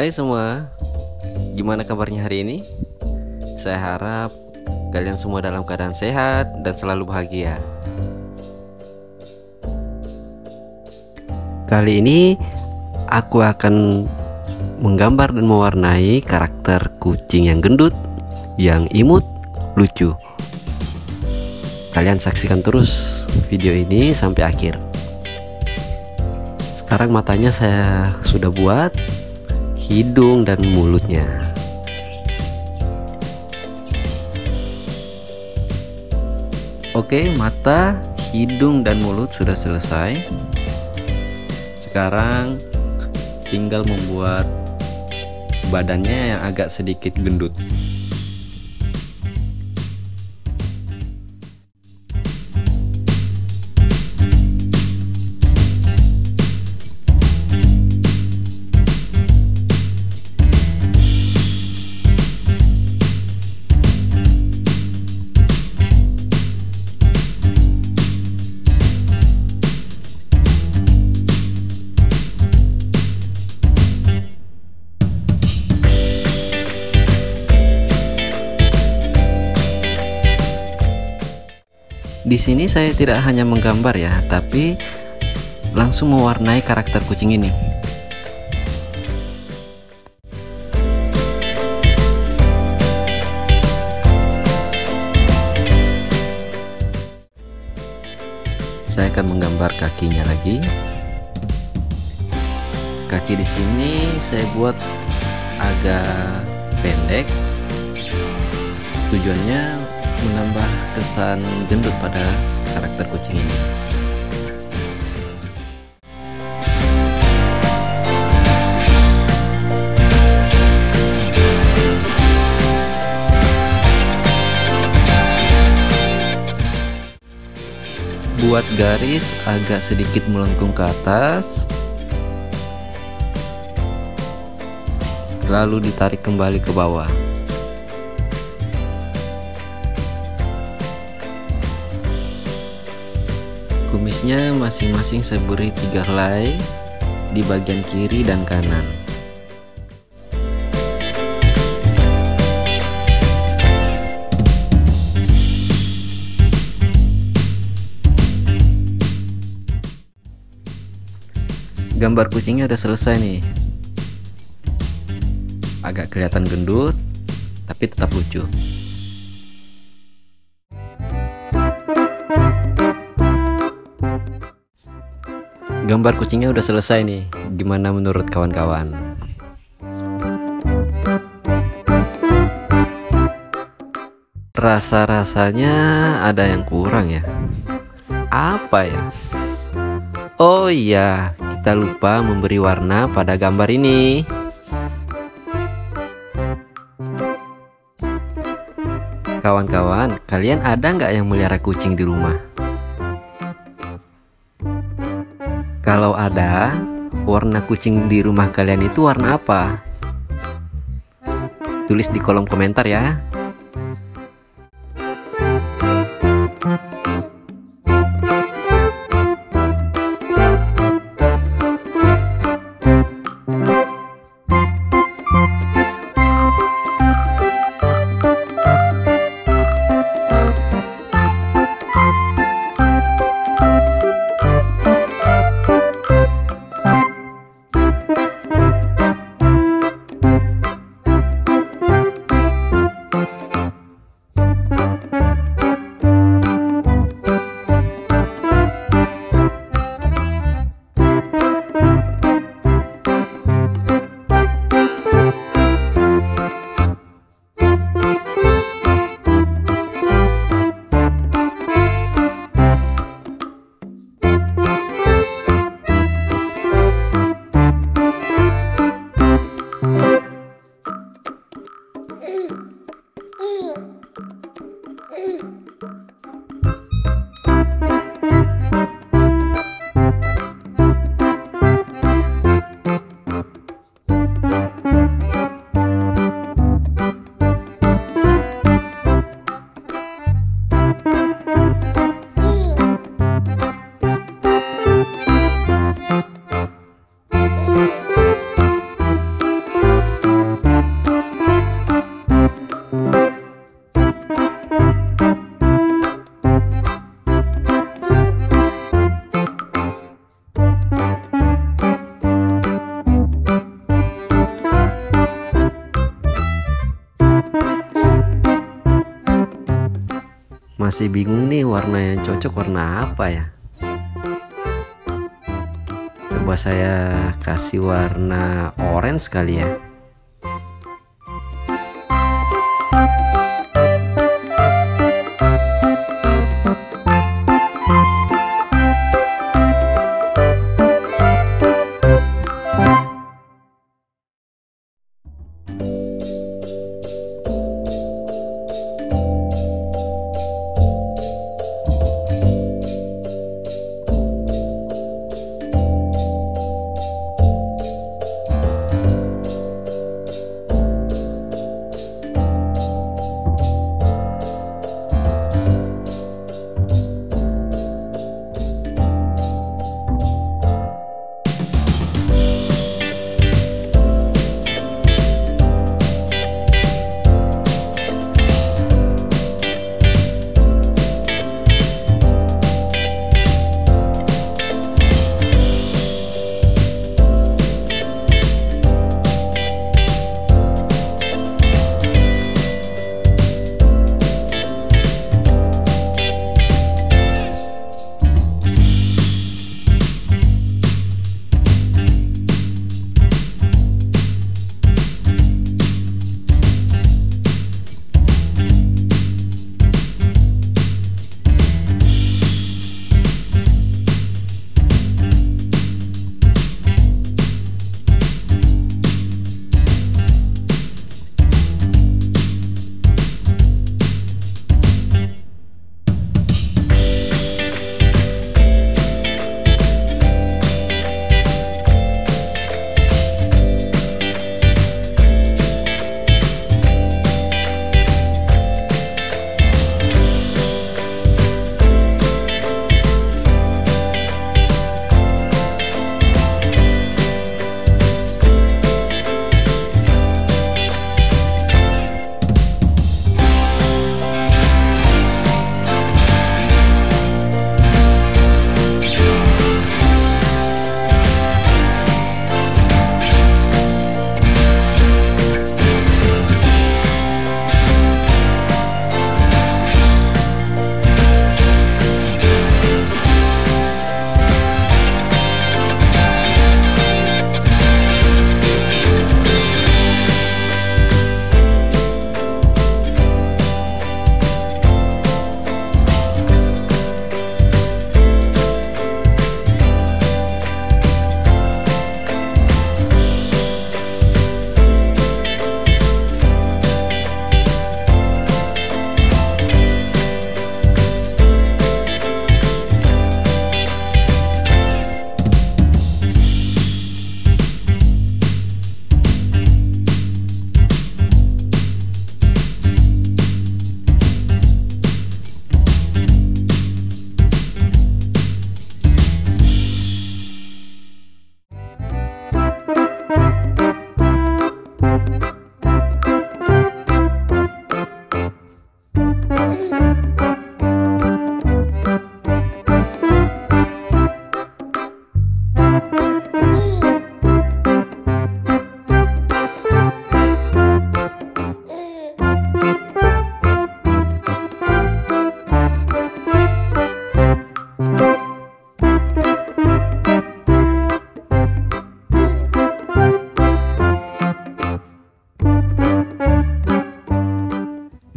Hai semua, gimana kabarnya hari ini? Saya harap kalian semua dalam keadaan sehat dan selalu bahagia. Kali ini aku akan menggambar dan mewarnai karakter kucing yang gendut, yang imut, lucu. Kalian saksikan terus video ini sampai akhir. Sekarang matanya saya sudah buat, hidung dan mulutnya. Oke, mata, hidung dan mulut sudah selesai. Sekarang tinggal membuat badannya yang agak sedikit gendut. Sini saya tidak hanya menggambar ya, tapi langsung mewarnai karakter kucing ini. Saya akan menggambar kakinya lagi. Kaki di sini saya buat agak pendek. Tujuannya menambah kesan gendut pada karakter kucing ini. Buat garis agak sedikit melengkung ke atas, lalu ditarik kembali ke bawah. Kumisnya masing-masing saya beri tiga helai di bagian kiri dan kanan. Gambar kucingnya udah selesai nih. Agak kelihatan gendut, tapi tetap lucu. Gambar kucingnya udah selesai nih. Gimana menurut kawan-kawan? Rasa-rasanya ada yang kurang ya. Apa ya? Oh iya, kita lupa memberi warna pada gambar ini. Kawan-kawan, kalian ada nggak yang melihara kucing di rumah? Kalau ada, warna kucing di rumah kalian itu warna apa? Tulis di kolom komentar ya. Masih bingung nih warna yang cocok warna apa ya. Coba saya kasih warna orange kali ya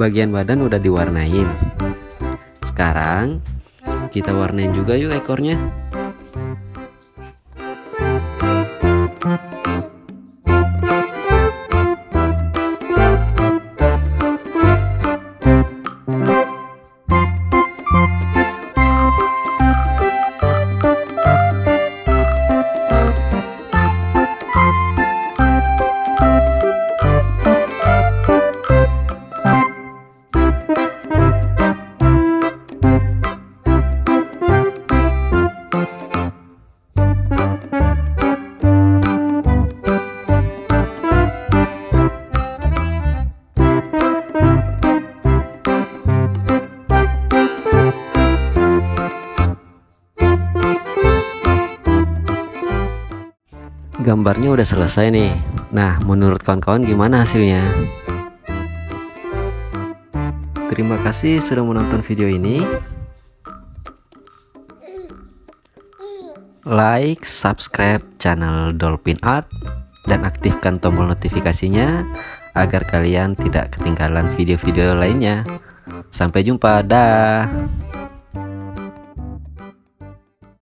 bagian badan udah diwarnain. Sekarang kita warnain juga yuk ekornya gambarnya udah selesai nih Nah menurut kawan-kawan gimana hasilnya Terima kasih sudah menonton video ini. Like, subscribe channel Dolphin Art dan aktifkan tombol notifikasinya agar kalian tidak ketinggalan video-video lainnya. Sampai jumpa, dah.